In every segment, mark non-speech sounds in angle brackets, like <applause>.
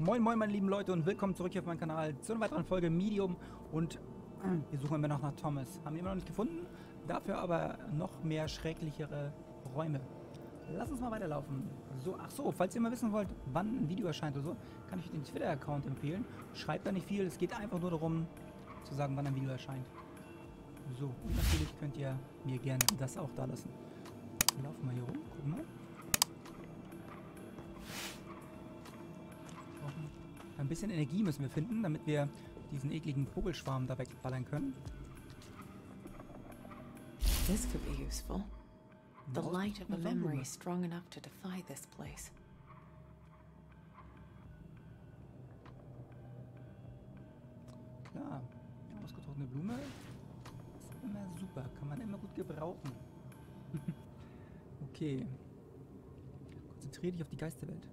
Moin moin meine lieben Leute und willkommen zurück hier auf meinem Kanal zu einer weiteren Folge Medium und äh, wir suchen immer noch nach Thomas. Haben ihn immer noch nicht gefunden, dafür aber noch mehr schrecklichere Räume. Lass uns mal weiterlaufen. So, ach so, falls ihr mal wissen wollt, wann ein Video erscheint oder so, kann ich euch den Twitter-Account empfehlen. Schreibt da nicht viel, es geht einfach nur darum, zu sagen, wann ein Video erscheint. So, und natürlich könnt ihr mir gerne das auch da lassen. Wir laufen mal hier rum, gucken mal. Ein bisschen Energie müssen wir finden, damit wir diesen ekligen Vogelschwarm da wegballern können. This could be useful. The light of a memory strong enough to defy this place. Klar, ausgetrocknete Blume ist immer super, kann man immer gut gebrauchen. <laughs> okay. Konzentriere dich auf die Geisterwelt.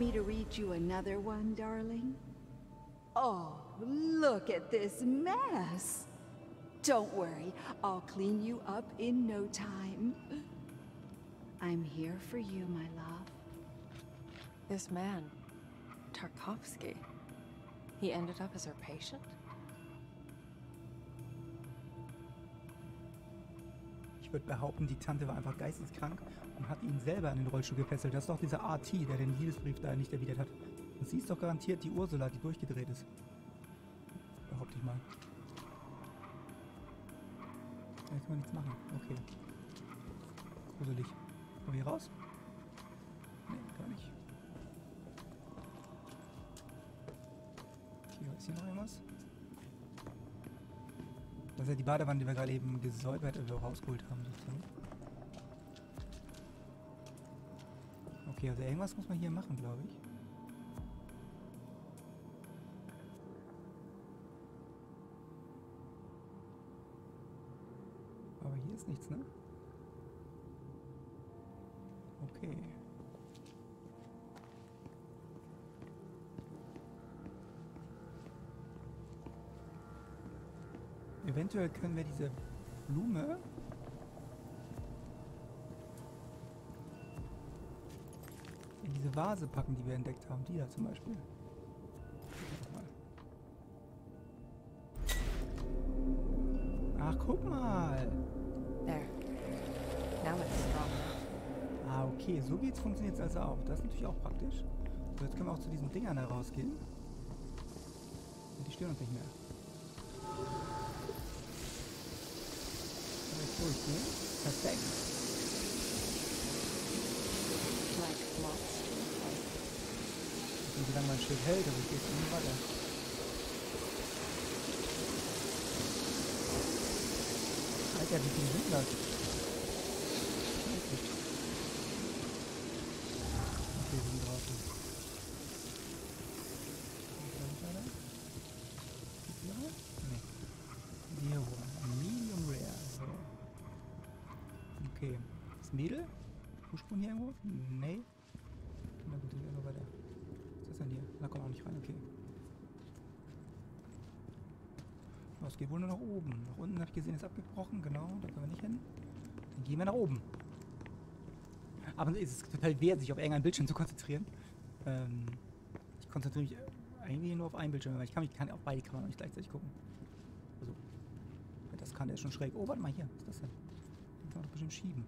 Me to read you another one, darling? Oh, look at this mess. Don't worry, I'll clean you up in no time. I'm here for you, my love. This man, Tarkovsky, he ended up as her patient? Ich würde behaupten, die Tante war einfach geisteskrank und hat ihn selber in den Rollstuhl gefesselt. Das ist doch dieser RT, der den Liebesbrief da nicht erwidert hat. Und sie ist doch garantiert die Ursula, die durchgedreht ist. Behaupte ich mal. Da kann man nichts machen. Okay. Gruselig. Kommen hier raus? Nee, gar nicht. Okay, ist hier noch irgendwas? Das ist ja die Badewanne, die wir gerade eben gesäubert oder rausgeholt haben, sozusagen. Okay, also irgendwas muss man hier machen, glaube ich. Aber hier ist nichts, ne? Okay. Eventuell können wir diese Blume diese Vase packen, die wir entdeckt haben. Die da zum Beispiel. Ach, guck mal. Ah, okay. So geht's funktioniert es also auch. Das ist natürlich auch praktisch. So, jetzt können wir auch zu diesen Dingern da rausgehen. Und die stören uns nicht mehr. Durchgehen. Perfekt. Like moths. Ich weiß nicht, wie lange mein Schild hält, aber ich gehe jetzt nicht weiter. Alter, wie viele sind das? Es geht wohl nur nach oben. Nach unten habe ich gesehen, ist abgebrochen, genau, da können wir nicht hin. Dann gehen wir nach oben. Aber es ist total wert, sich auf irgendeinen Bildschirm zu konzentrieren. Ähm, ich konzentriere mich eigentlich nur auf einen Bildschirm, weil ich kann, ich kann auf beide Kameras nicht gleichzeitig gucken. Also, das kann der schon schräg. Oh, warte mal hier, was ist das denn? Den kann man doch bestimmt schieben.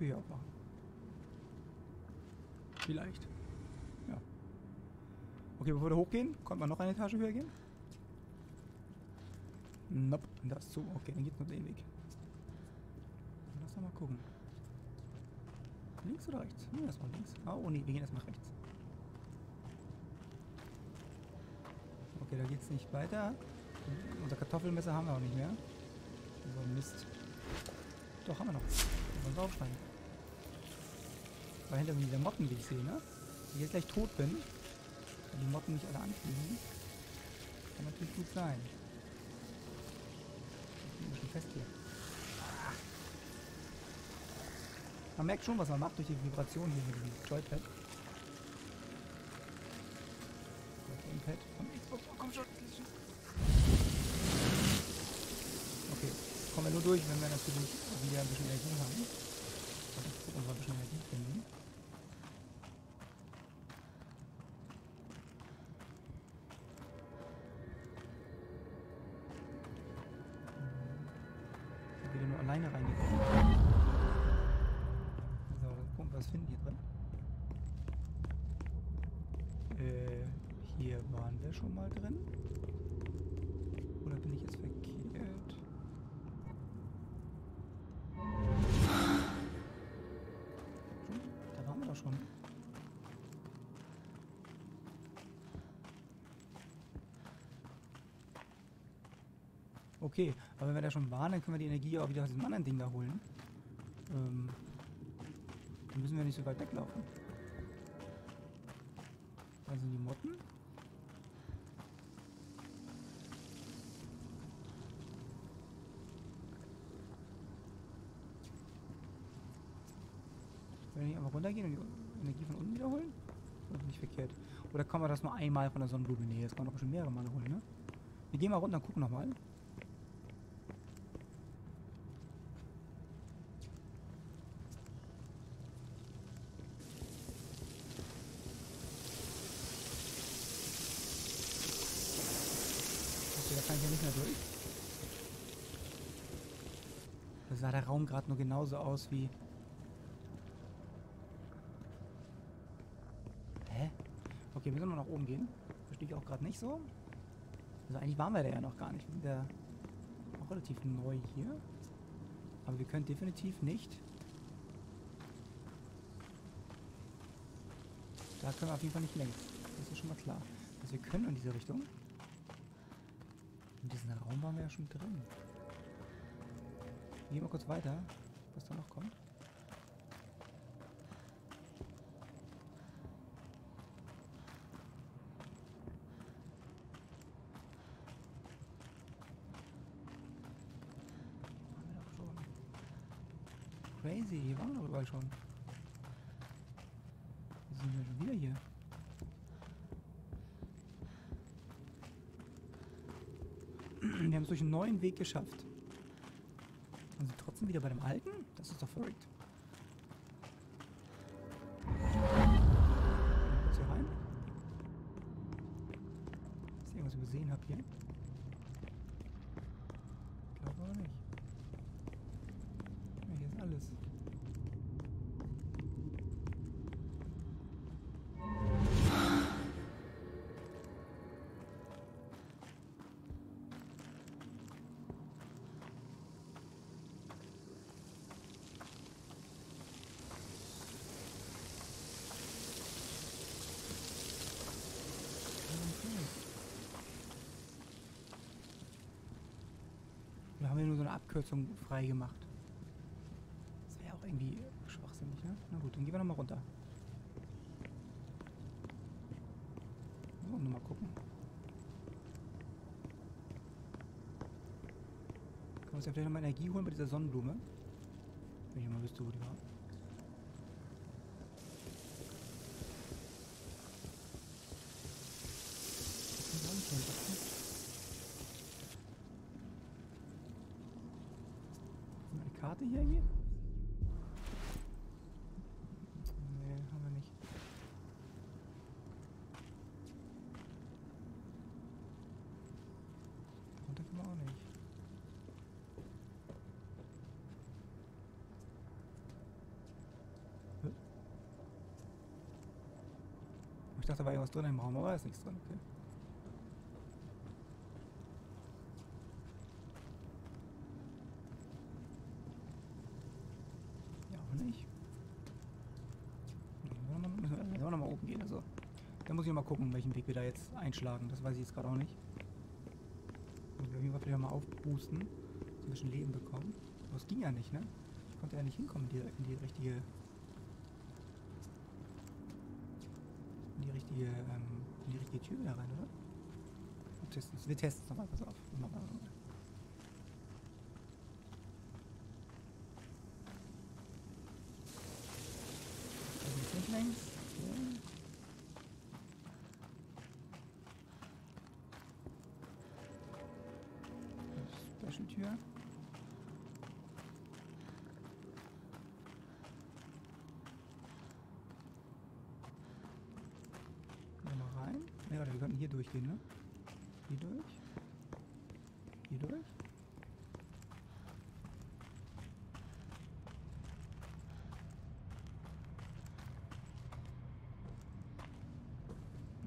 Hier aufmachen. Vielleicht. Ja. Okay, bevor wir hochgehen, konnte man noch eine Etage höher gehen? Nope, das zu. Okay, dann geht's nur den Weg. Lass doch mal gucken. Links oder rechts? Nee, erstmal links. Ah, oh nee, wir gehen erstmal rechts. Okay, da geht's nicht weiter. Unser Kartoffelmesser haben wir auch nicht mehr. So, Mist. Doch, haben wir noch. Wir aufschneiden. War hinter mir wieder Motten, wie ich sehe, ne? Wenn ich jetzt gleich tot bin, wenn die Motten mich alle anfliegen, kann natürlich gut sein. Ich bin schon fest hier. Man merkt schon, was man macht durch die Vibration hier mit dem Joypad. Gamepad von Xbox. Oh, komm schon. Okay, kommen wir nur durch, wenn wir natürlich wieder ein bisschen Energie haben. Also gucken, ob wir ein bisschen Energie finden. Finden die drin. Äh, hier waren wir schon mal drin. Oder bin ich jetzt verkehrt? Da waren wir doch schon. Okay, aber wenn wir da schon waren, dann können wir die Energie auch wieder aus diesem anderen Ding da holen. Ähm, müssen wir nicht so weit weglaufen. Da sind die Motten. Wenn wir einfach runtergehen und die Energie von unten wiederholen? Das ist nicht verkehrt. Oder kann man das nur einmal von der Sonnenblume? Nee, das kann man doch schon mehrere Male holen, ne? Wir gehen mal runter und gucken nochmal. Da kann ich ja nicht mehr durch. Da sah der Raum gerade nur genauso aus wie... Hä? Okay, wir sollen mal nach oben gehen. Verstehe ich auch gerade nicht so. Also eigentlich waren wir da ja noch gar nicht. Wir sind ja relativ neu hier. Aber wir können definitiv nicht. Da können wir auf jeden Fall nicht längs. Das ist schon mal klar. Also wir können in diese Richtung. In diesem Raum waren wir ja schon drin. Wir gehen mal kurz weiter, was da noch kommt. Wir. Crazy, hier waren wir überall schon. Wie sind wir schon wieder hier? Wir haben es durch einen neuen Weg geschafft. Und sind trotzdem wieder bei dem alten? Das ist doch verrückt. Kurz hier rein. Ist irgendwas übersehen habe hier? Abkürzung frei gemacht. Das wäre auch irgendwie schwachsinnig, ne? Na gut, dann gehen wir nochmal runter. So, nur mal gucken. Können wir uns ja vielleicht nochmal Energie holen bei dieser Sonnenblume? Wenn ich mal wüsste, wo die war. Das ist auch nicht so ein Haben wir eine Karte hier irgendwie? Nee, haben wir nicht. Runter können wir auch nicht. Hä? Ich dachte, da war irgendwas drin im Raum, aber da ist nichts drin. Okay. Ja, auch nicht. Nee, wir noch mal- Müssen wir müssen wir nochmal oben gehen. Also, da muss ich mal gucken, welchen Weg wir da jetzt einschlagen. Das weiß ich jetzt gerade auch nicht. Muss ich auf jeden Fall vielleicht mal aufboosten. ein bisschen Leben bekommen. Aber es ging ja nicht, ne? Ich konnte ja nicht hinkommen in die, in die richtige... In die richtige, ähm, in die richtige Tür wieder rein, oder? Wir testen es, wir testen es nochmal, pass auf. Nochmal, nochmal. Durchgehen, ne? Hier durch. Hier durch.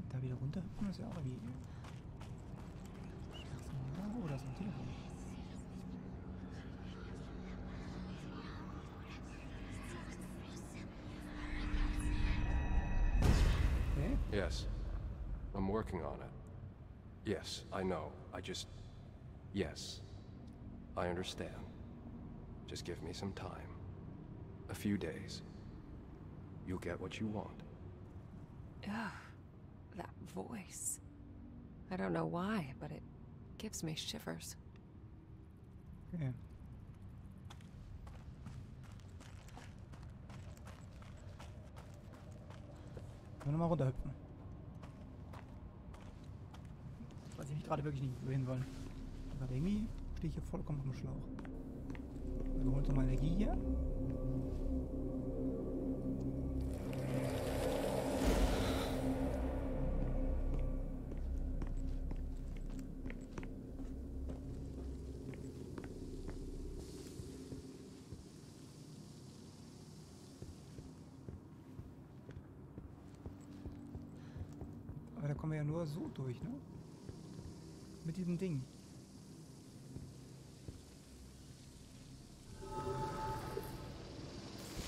Da wieder runter hüpfen ist ja auch irgendwie. Oh, da ist ein Telefon. Okay. Yes. I'm working on it. Yes, I know. I just. Yes. I understand. Just give me some time. A few days. You'll get what you want. Ugh, that voice. I don't know why, but it gives me shivers. Okay. Können wir nochmal runterhüpfen. Ich gerade wirklich nicht, hin wollen. Aber irgendwie stehe ich hier vollkommen auf dem Schlauch. Wir holen uns nochmal Energie hier. Aber da kommen wir ja nur so durch, ne? Mit diesem Ding.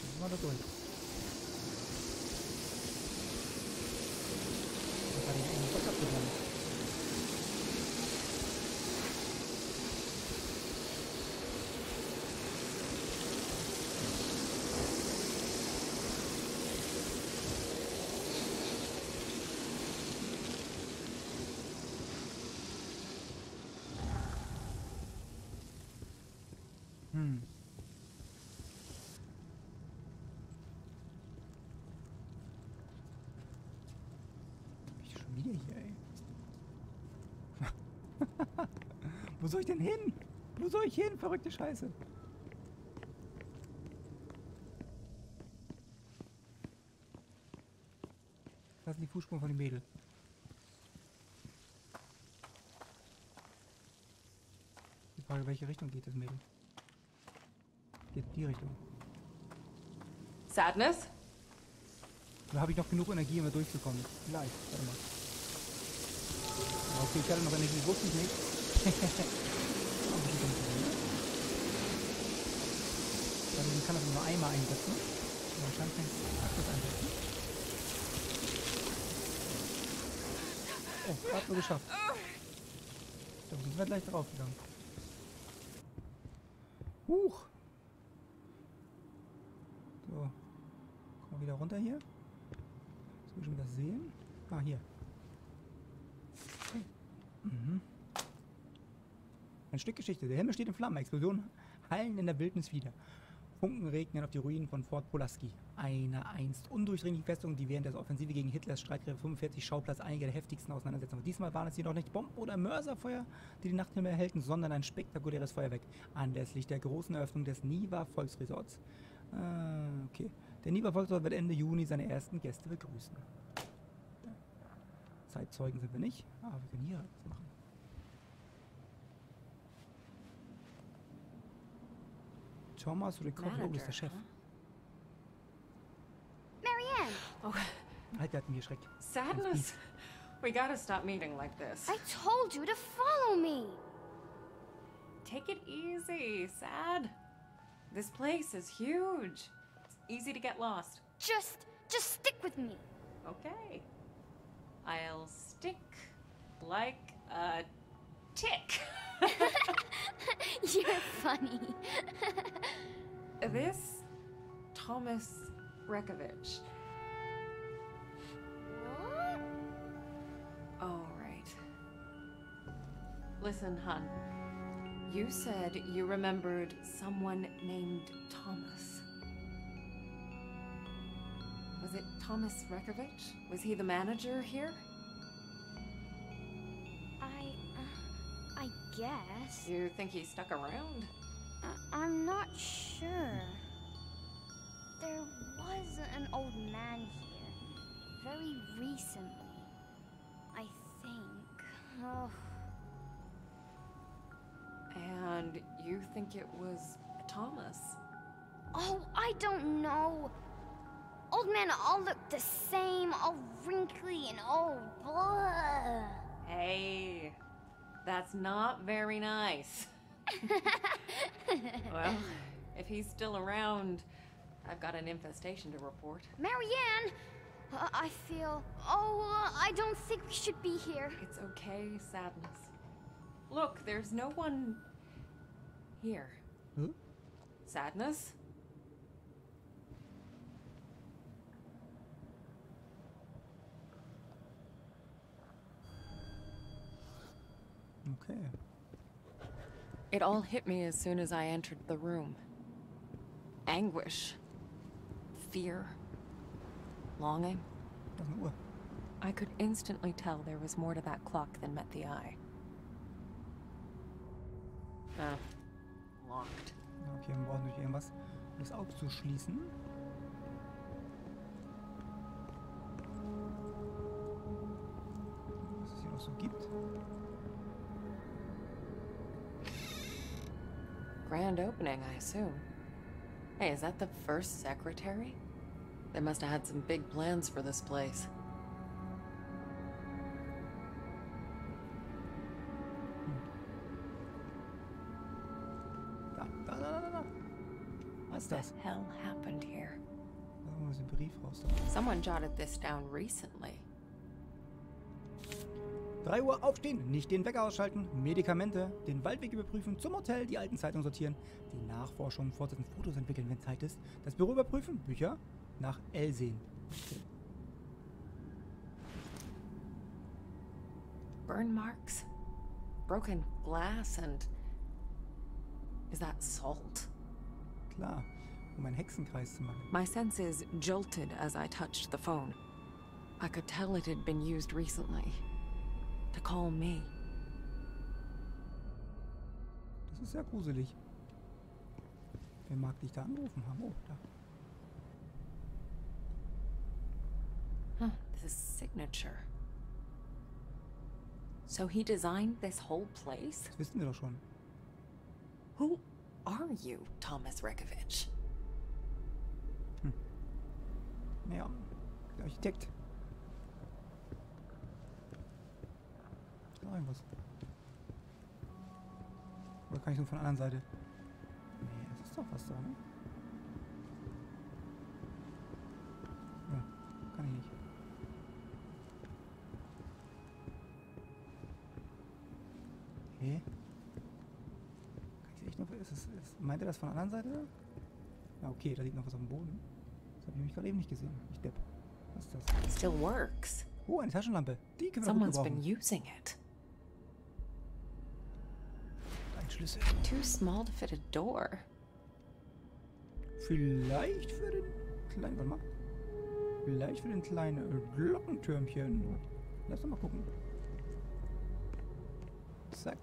Jetzt mal da durch. Da kann ich eigentlich was abgegangen. Hm. Bin ich schon wieder hier, ey. <laughs> Wo soll ich denn hin? Wo soll ich hin? Verrückte Scheiße. Das sind die Fußspuren von dem Mädel. Die Frage, welche Richtung geht das Mädel? Geht die Richtung. Sadness? Da habe ich noch genug Energie, um da durchzukommen. Vielleicht. Warte mal. Okay, ich hatte noch Energie, wusste ich nicht. Dann kann das nur einmal einsetzen. Wahrscheinlich kann ich das einsetzen. Oh, gerade so geschafft. Da sind wir gleich drauf gegangen. Huch. So. Kommen wir wieder runter hier. Soll ich schon wieder sehen? Ah, hier. Mhm. Ein Stück Geschichte. Der Himmel steht in Flammen. Explosionen hallen in der Wildnis wieder. Funken regnen auf die Ruinen von Fort Pulaski. Eine einst undurchdringliche Festung, die während der Offensive gegen Hitlers Streitkräfte 45 Schauplatz einiger der heftigsten Auseinandersetzungen. Diesmal waren es jedoch nicht Bomben oder Mörserfeuer, die den Nachthimmel erhellten, sondern ein spektakuläres Feuerwerk anlässlich der großen Eröffnung des Niva Volksresorts. Ah, okay. Der Niva Volksresort wird Ende Juni seine ersten Gäste begrüßen. Zeitzeugen sind wir nicht, aber wir können hier was machen. Thomas Riccobro ist der Chef. Marianne, Oh, Halt, der hat mich erschreckt. Sadness. We gotta stop meeting like this. I told you to follow me. Take it easy, Sad. This place is huge. It's easy to get lost. Just, just stick with me. Okay. I'll stick like a tick. <laughs> You're funny. <laughs> This Thomas Rekovich. what? All right. Listen, hun. You said you remembered someone named Thomas. Was it Thomas Rekovich? Was he the manager here? I. Uh, I guess. You think he stuck around? I'm not sure. There was an old man here. Very recently. I think. Oh, And you think it was Thomas? oh I don't know. Old men all look the same, all wrinkly and old. Blah. Hey, that's not very nice. <laughs> Well, if he's still around, I've got an infestation to report. Marianne! Uh, I feel. Oh, uh, I don't think we should be here. It's okay, sadness. Look, there's no one here. Huh? Sadness? Okay. It all hit me as soon as I entered the room. Anguish. Fear. Longing. Das ist eine Uhr. I could instantly tell there was more to that clock than met the eye. Ah, locked. Okay, wir brauchen natürlich irgendwas, um das aufzuschließen. Grand opening, I assume. Hey, is that the first secretary? They must have had some big plans for this place. Da, da. Was ist What the hell happened here? Da holen wir uns den Brief raus. Da. Someone jotted this down recently. 3 Uhr aufstehen, nicht den Wecker ausschalten, Medikamente, den Waldweg überprüfen, zum Hotel die alten Zeitungen sortieren, die Nachforschung fortsetzen, Fotos entwickeln, wenn Zeit ist, das Büro überprüfen, Bücher nach L sehen. Burn marks? Broken glass and. Is that salt? Klar, um einen Hexenkreis zu machen. My senses jolted as I touched the phone. I could tell it had been used recently. To call me. Das ist sehr gruselig. Wer mag dich da angerufen haben? Oh, da. Huh, this is signature. So he designed this whole place? Das wissen wir doch schon. Who are you, Thomas Rekovich? Ja, der Architekt. Noch irgendwas. Oder kann ich nur von der anderen Seite? Nee, das ist doch was da, ne? Ja, kann ich nicht. Hä? Kann ich echt noch... Ist es, ist, meint er das von der anderen Seite? Ja, okay, da liegt noch was auf dem Boden. Das habe ich nämlich gerade eben nicht gesehen. Ich depp. Was ist das? Still works. Oh, eine Taschenlampe. Die können wir Someone's been using it. Ein Schlüssel. Too small to fit a door. Vielleicht für den kleinen... Warte mal. Vielleicht für den kleinen Glockentürmchen. Lass doch mal gucken. Zack.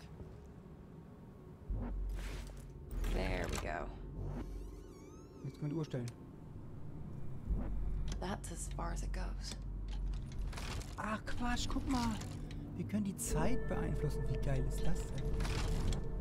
There we go. Jetzt können wir die Uhr stellen. That's as far as it goes. Ach Quatsch, guck mal. Wir können die Zeit beeinflussen. Wie geil ist das denn?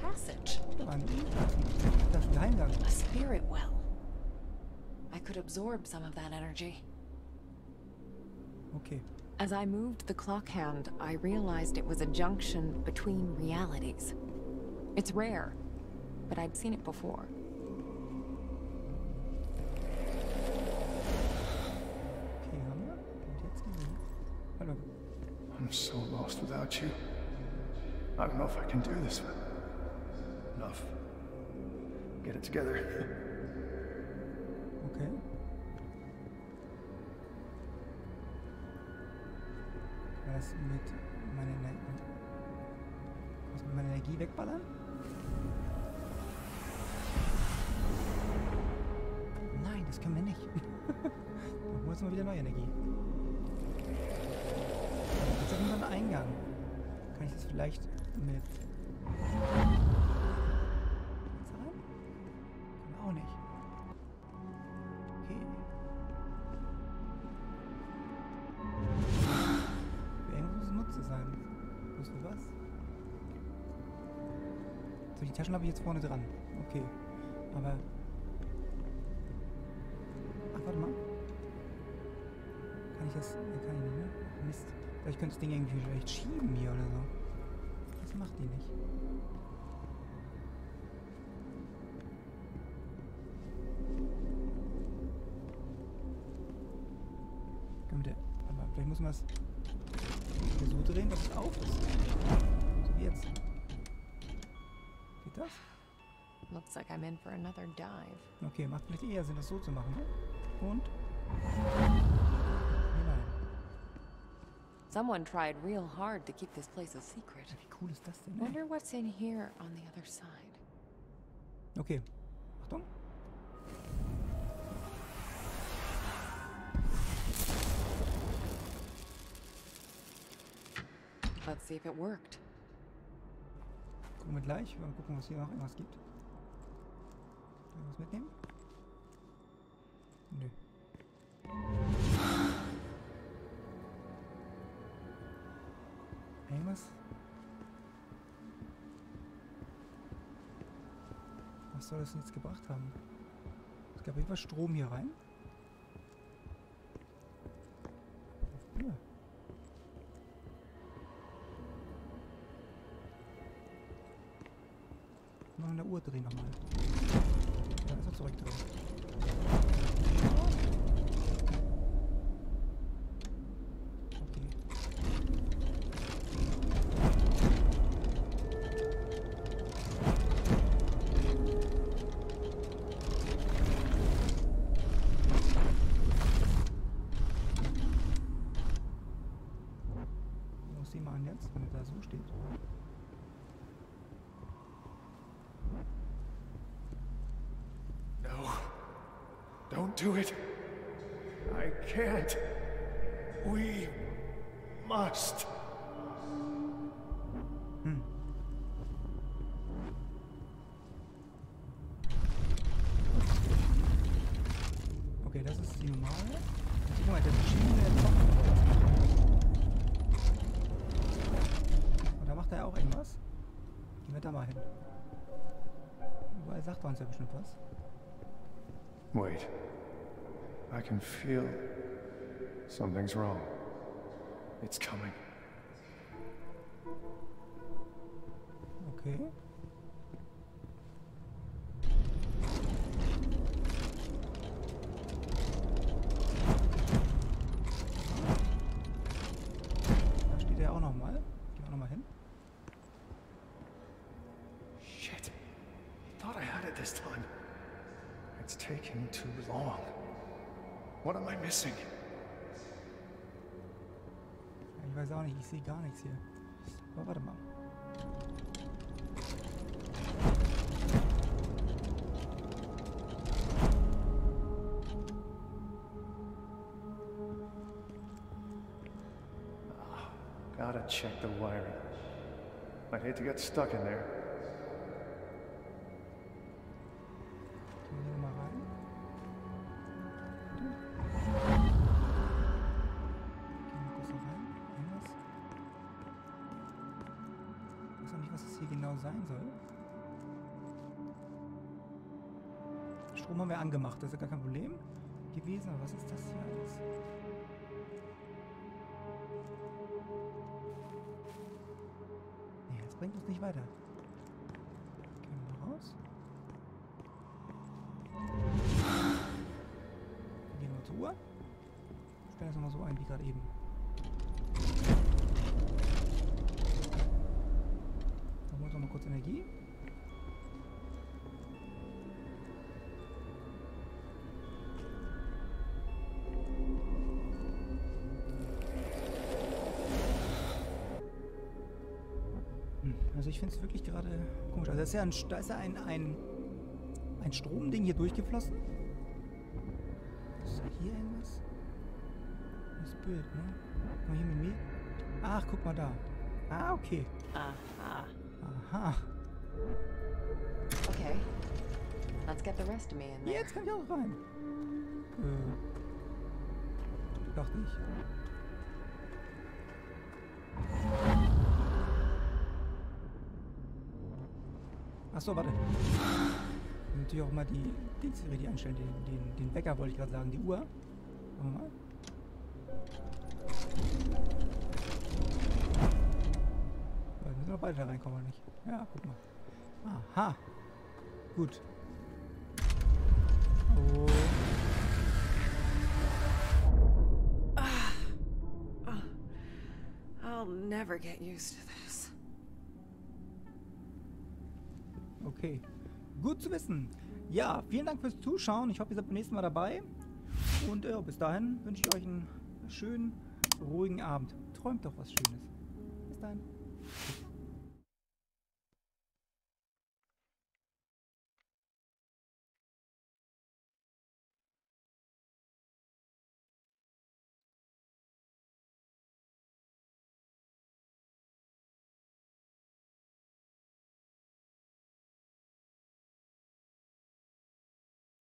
Passage. Da war ein, das ist ein Geheimgang. A spirit well. I could absorb some of that energy. Okay. As I moved the clock hand, I realized it was a junction between realities. It's rare, but I'd seen it before. Okay, haben wir. Und jetzt gesehen. Warte mal. I'm so lost without you. I don't know if I can do this, but enough. Get it together. <laughs> Okay. Was mit meiner Energie, was mit meiner Energie wegballern? Nein, das können wir nicht. <laughs> Dann holen wir wieder neue Energie. Jetzt haben wir einen Eingang. Kann ich das vielleicht mit... die Taschen habe ich jetzt vorne dran. Okay. Aber... Ach, warte mal. Kann ich das... Nee, kann ich nicht, ne? Mist. Vielleicht könnte das Ding irgendwie vielleicht schieben hier oder so. Das macht die nicht. Aber vielleicht muss man es so drehen, dass es auf ist. So wie jetzt. Das? <sighs> Looks like I'm in for another dive. Okay, macht vielleicht eher Sinn, das so zu machen, ne? Und? Someone tried real hard to keep this place a secret. Wie cool ist das denn? Wonder what's in here on the other side. Okay. Achtung. Let's see if it worked. Gucken wir gleich. Mal gucken, was hier noch irgendwas gibt. Irgendwas mitnehmen? Nö. Irgendwas? Was soll das denn jetzt gebracht haben? Es gab etwas Strom hier rein. Noch an Don't do it. I can't. We must. Feel something's wrong. It's coming. Okay. Da steht er auch nochmal. Gehen wir nochmal hin. Shit. Thought I had it this time. It's taking too long. What am I missing? Ich weiß auch nicht, ich sehe gar nichts hier. Aber warte mal. Gotta check the wiring. I'd hate to get stuck in there. hier genau sein soll. Strom haben wir angemacht, das ist ja gar kein Problem gewesen. Aber was ist das hier alles? Nee, das bringt uns nicht weiter. Können wir raus? Gehen wir zur Uhr. Stellen das nochmal so ein wie gerade eben. Kurz Energie. Hm, Also ich finde es wirklich gerade komisch. Also da ist ja ein, da ist ja ein, ein, ein Stromding hier durchgeflossen. Ist da hier irgendwas? Das Bild, ne? Mal hier mit mir. Ach, guck mal da. Ah, okay. Aha. Aha. Okay. Let's get the rest of me in there. Jetzt kann ich auch rein. Äh. Dachte ich. Achso, warte. Natürlich auch mal die Dings die einstellen. Den, den, den Wecker wollte ich gerade sagen. Die Uhr. Machen wir mal. Weiter reinkommen, oder nicht? Ja, guck mal. Aha. Gut. Oh. I'll never get used to this. Okay. Gut zu wissen. Ja, vielen Dank fürs Zuschauen. Ich hoffe, ihr seid beim nächsten Mal dabei. Und äh, bis dahin wünsche ich euch einen schönen, ruhigen Abend. Träumt doch was Schönes. Bis dahin.